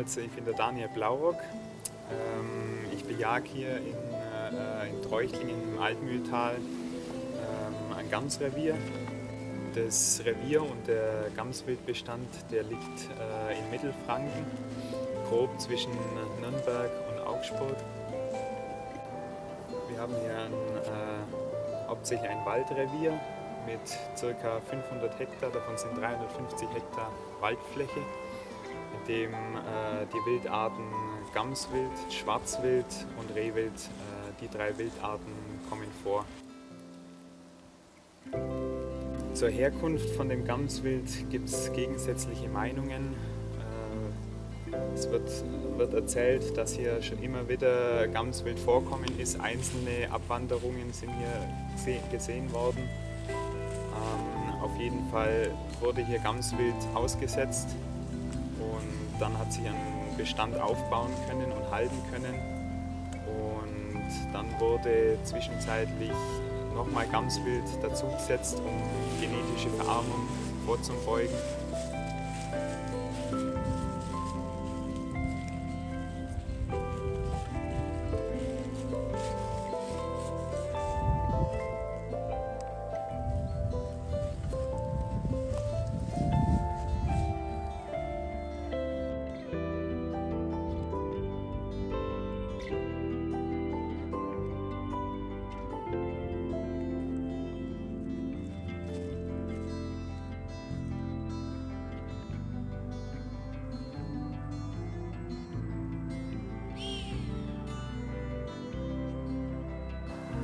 Also ich bin der Daniel Blaurock. Ähm, ich bejage hier in, äh, in Treuchtlingen im Altmühltal ähm, ein Gamsrevier. Das Revier und der Gamswildbestand der liegt äh, in Mittelfranken, grob zwischen Nürnberg und Augsburg. Wir haben hier ein, äh, hauptsächlich ein Waldrevier mit ca. 500 Hektar, davon sind 350 Hektar Waldfläche dem äh, die Wildarten Gamswild, Schwarzwild und Rehwild, äh, die drei Wildarten kommen vor. Zur Herkunft von dem Gamswild gibt es gegensätzliche Meinungen. Äh, es wird, wird, erzählt, dass hier schon immer wieder Gamswild vorkommen ist. Einzelne Abwanderungen sind hier gesehen worden. Ähm, auf jeden Fall wurde hier Gamswild ausgesetzt und dann hat sich ein Bestand aufbauen können und halten können. Und dann wurde zwischenzeitlich nochmal Gamswild dazugesetzt, um genetische Verarmung vorzubeugen.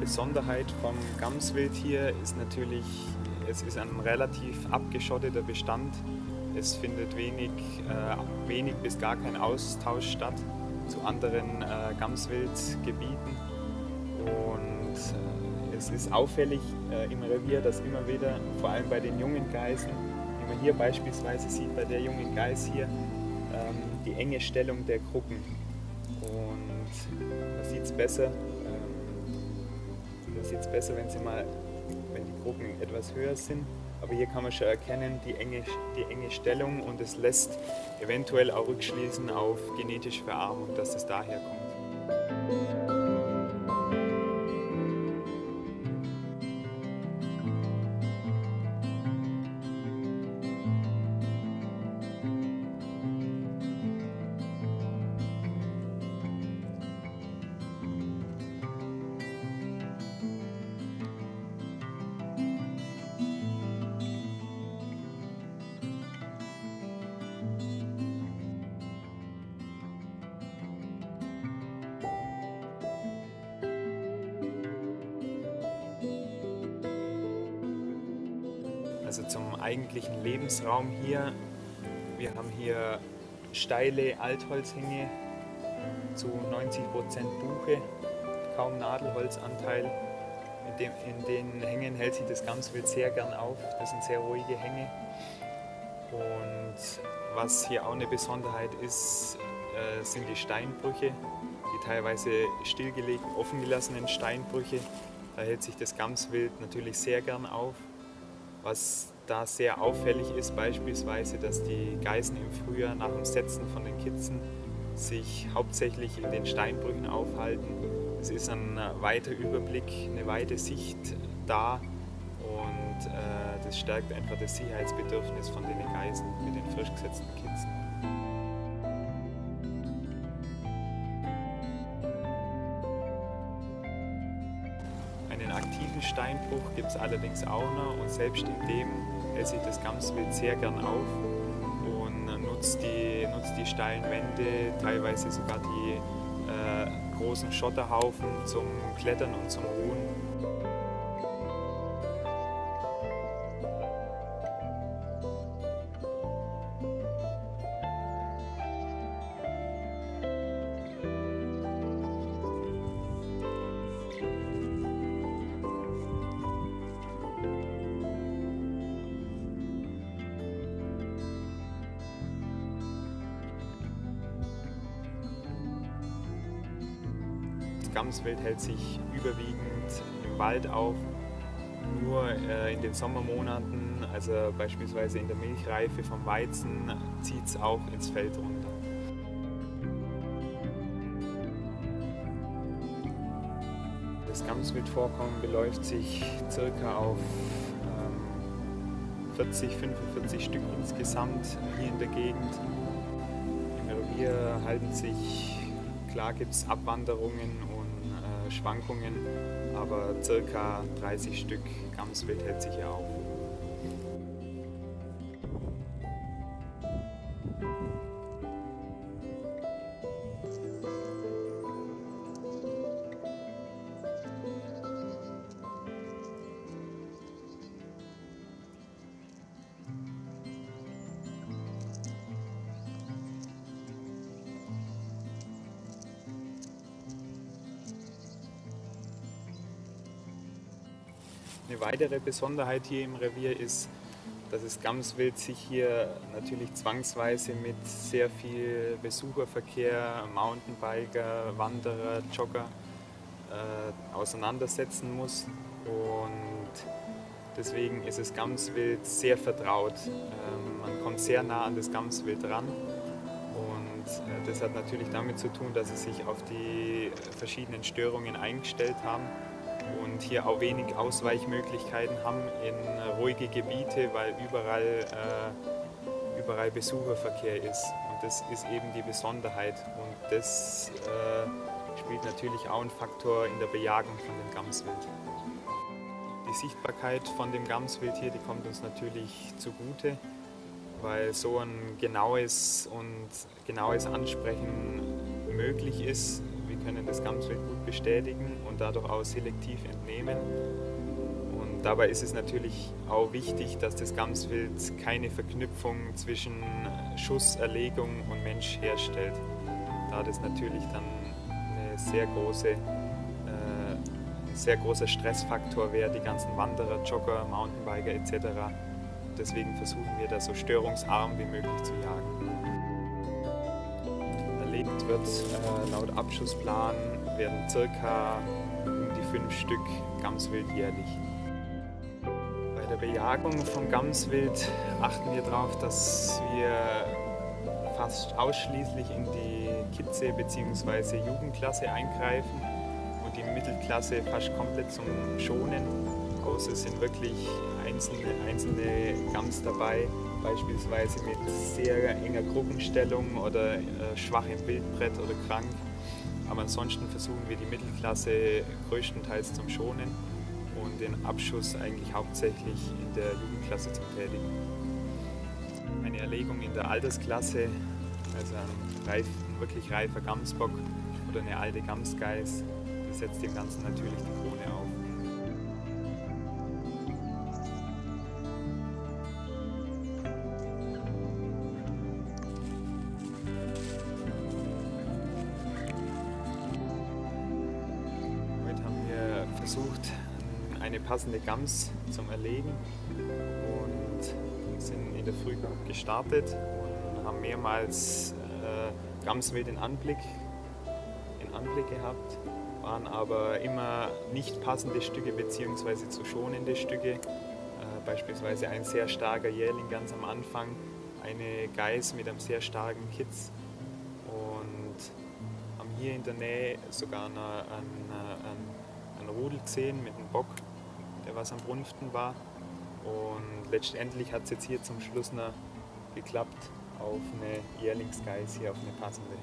Besonderheit vom Gamswild hier ist natürlich, es ist ein relativ abgeschotteter Bestand. Es findet wenig, äh, wenig bis gar kein Austausch statt zu anderen äh, Gamswildgebieten. Und äh, es ist auffällig äh, im Revier, dass immer wieder, vor allem bei den jungen Geißen, wie man hier beispielsweise sieht bei der jungen Geiß hier, ähm, die enge Stellung der Gruppen. Und man sieht es besser, sieht es besser, wenn, sie mal, wenn die Gruppen etwas höher sind. Aber hier kann man schon erkennen, die enge, die enge Stellung und es lässt eventuell auch rückschließen auf genetische Verarmung, dass es daher kommt. Eigentlichen Lebensraum hier. Wir haben hier steile Altholzhänge zu 90% Buche, kaum Nadelholzanteil. In, dem, in, den Hängen hält sich das Gamswild sehr gern auf. Das sind sehr ruhige Hänge. Und was hier auch eine Besonderheit ist, äh, sind die Steinbrüche, die teilweise stillgelegten, offengelassenen Steinbrüche. Da hält sich das Gamswild natürlich sehr gern auf. Was da sehr auffällig ist beispielsweise, dass die Geißen im Frühjahr nach dem Setzen von den Kitzen sich hauptsächlich in den Steinbrüchen aufhalten. Es ist ein weiter Überblick, eine weite Sicht da und äh, das stärkt einfach das Sicherheitsbedürfnis von den Geißen mit den frisch gesetzten Kitzen. aktiven Steinbruch gibt es allerdings auch noch und selbst in dem hält sich das Gamswild sehr gern auf und nutzt die, nutzt die steilen Wände, teilweise sogar die äh, großen Schotterhaufen zum Klettern und zum Ruhen. Gamswild hält sich überwiegend im Wald auf, nur äh, in den Sommermonaten, also beispielsweise in der Milchreife vom Weizen, zieht es auch ins Feld runter. Das Gamswildvorkommen beläuft sich circa auf ähm, 40, 45 Stück insgesamt hier in der Gegend. Im Revier halten sich, klar gibt es Abwanderungen Schwankungen, aber circa 30 Stück Gamswild hält sich hier auf. Eine weitere Besonderheit hier im Revier ist, dass das Gamswild sich hier natürlich zwangsweise mit sehr viel Besucherverkehr, Mountainbiker, Wanderer, Jogger äh, auseinandersetzen muss. Und deswegen ist das Gamswild sehr vertraut. Ähm, man kommt sehr nah an das Gamswild ran. Und äh, das hat natürlich damit zu tun, dass sie sich auf die verschiedenen Störungen eingestellt haben und hier auch wenig Ausweichmöglichkeiten haben in ruhige Gebiete, weil überall, äh, überall Besucherverkehr ist. Und das ist eben die Besonderheit. Und das äh, spielt natürlich auch einen Faktor in der Bejagung von dem Gamswild. Die Sichtbarkeit von dem Gamswild hier, die kommt uns natürlich zugute, weil so ein genaues und genaues Ansprechen möglich ist können das Gamswild gut bestätigen und dadurch auch selektiv entnehmen. Und dabei ist es natürlich auch wichtig, dass das Gamswild keine Verknüpfung zwischen Schusserlegung und Mensch herstellt, da das natürlich dann eine sehr große äh, sehr großer Stressfaktor wäre, die ganzen Wanderer, Jogger, Mountainbiker etc. Deswegen versuchen wir da so störungsarm wie möglich zu jagen wird. Äh, laut Abschussplan werden circa um die fünf Stück Gamswild jährlich. Bei der Bejagung von Gamswild achten wir darauf, dass wir fast ausschließlich in die Kitze bzw. Jugendklasse eingreifen und die Mittelklasse fast komplett zum Schonen. Außer es sind wirklich einzelne, einzelne Gams dabei, beispielsweise mit sehr enger Gruppenstellung oder äh, schwachem Bildbrett oder krank. Aber ansonsten versuchen wir die Mittelklasse größtenteils zum Schonen und den Abschuss eigentlich hauptsächlich in der Jugendklasse zu tätigen. Eine Erlegung in der Altersklasse, also ein reif, wirklich reifer Gamsbock oder eine alte Gamsgeiß, die setzt dem Ganzen natürlich die Krone eine passende Gams zum Erlegen und sind in der Früh gestartet und haben mehrmals äh, Gamswild in Anblick, in Anblick gehabt, waren aber immer nicht passende Stücke bzw. zu schonende Stücke. Äh, beispielsweise ein sehr starker Jährling ganz am Anfang, eine Geiß mit einem sehr starken Kitz und haben hier in der Nähe sogar einen, einen, einen einen Rudel gesehen mit einem Bock, der was am brunften war. Und letztendlich hat es jetzt hier zum Schluss noch geklappt auf eine Jährlingsgeiß, hier auf eine passende.